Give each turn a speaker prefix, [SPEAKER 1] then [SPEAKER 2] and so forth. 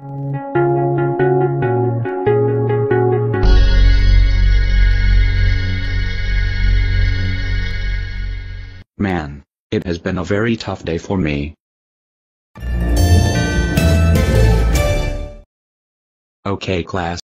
[SPEAKER 1] Man, it has been a very tough day for me. Okay class,